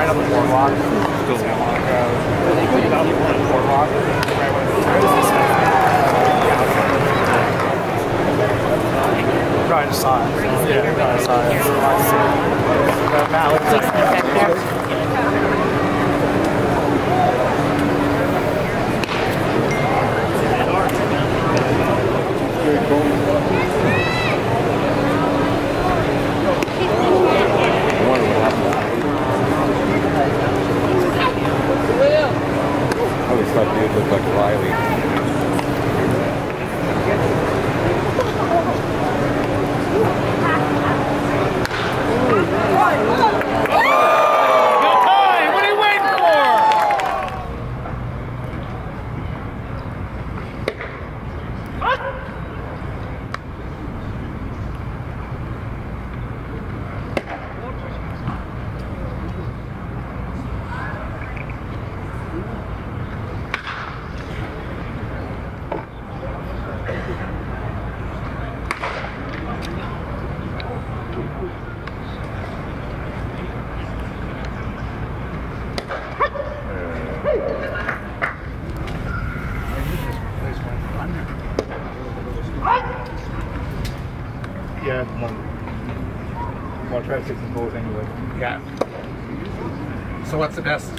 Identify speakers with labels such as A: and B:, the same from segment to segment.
A: Right on the boardwalk. Road. Down boardwalk. Right Anyway.
B: Yeah. So what's the best?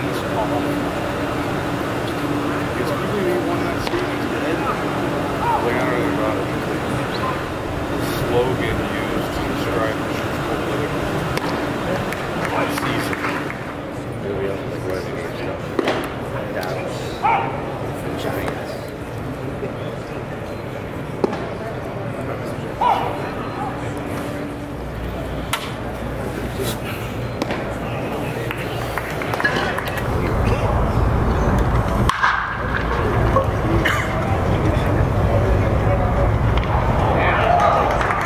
C: Hall.